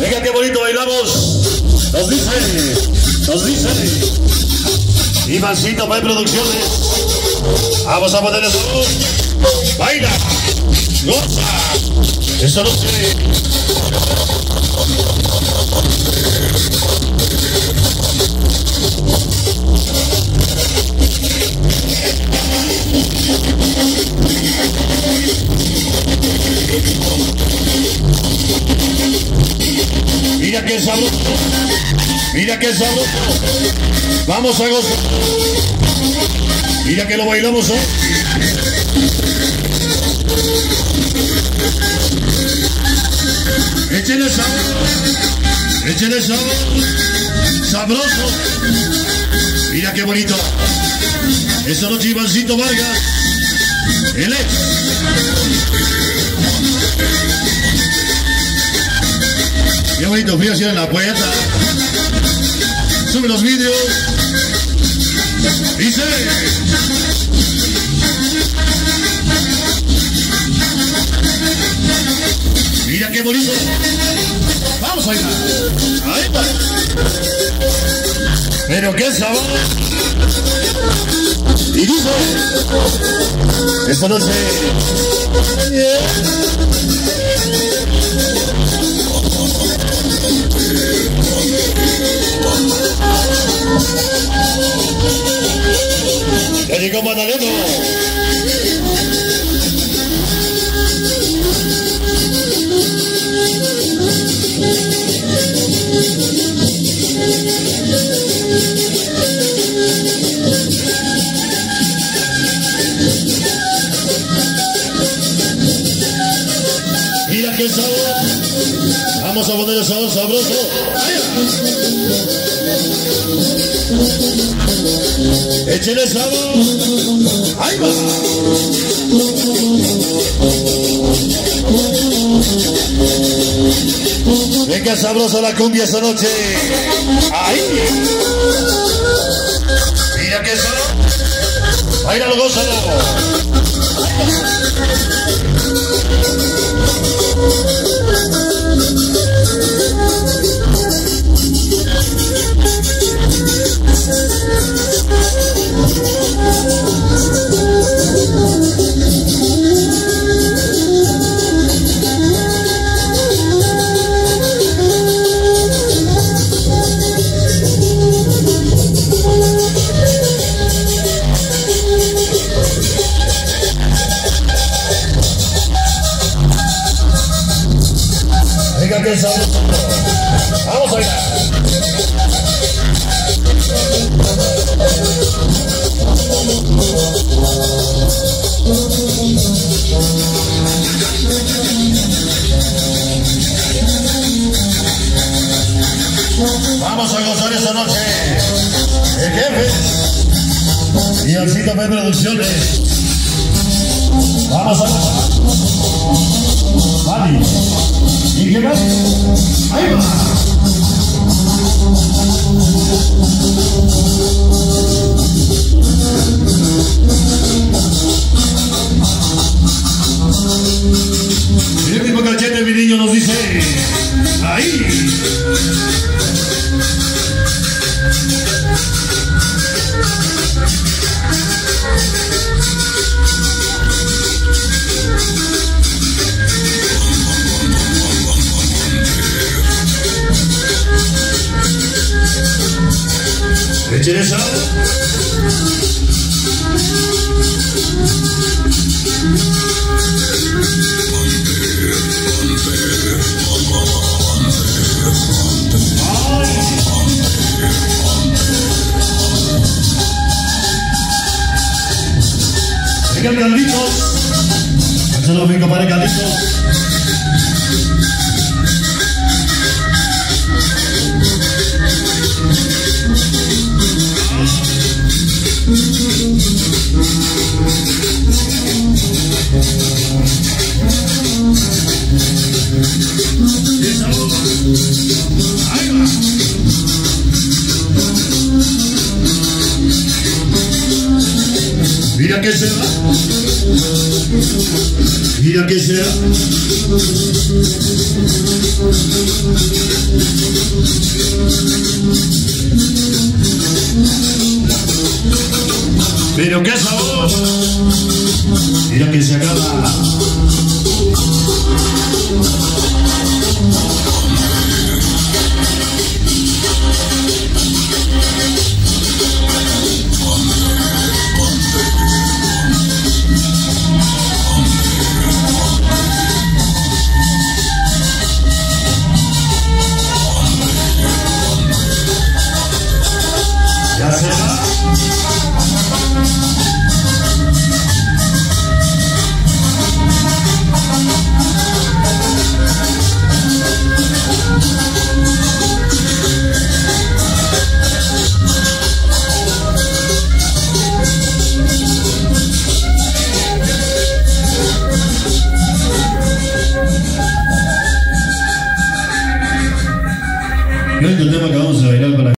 Venga, qué bonito bailamos. Nos dice, nos dice. Ivancito May Producciones. Vamos a poner eso. Baila. Goza. Eso no Mira qué sabroso. Mira qué sabroso. Vamos a gozar. Mira que lo bailamos hoy. Échale sabor. Échale sabor. Sabroso. Mira qué bonito. Esa noche Ivancito Vargas. El ex. Bonito frío así en la puerta. Sube los vídeos. Dice. Mira qué bonito. Vamos a ir. Ahí está. Pero qué sabor. Y dice. Esta noche. Ya Mira qué sabor. Vamos a poner el sabor sabroso. Échale sabor. Ahí va. Venga sabrosa la cumbia esta noche. Ahí. Mira qué sabor. Bailalo, gózalo. Vamos a. Vamos a gozar esta noche. El jefe. Y Alcita P Producciones. Vamos a gozar. Vale. ¿Y qué más? Ahí va. El tipo cachete, mi niño, nos dice. Ahí. Échale sal. Venga, Carlitos. Échalo, mi compadre Carlitos. Mira que se va. Mira que se va. Pero qué sabor. Mira que se acaba.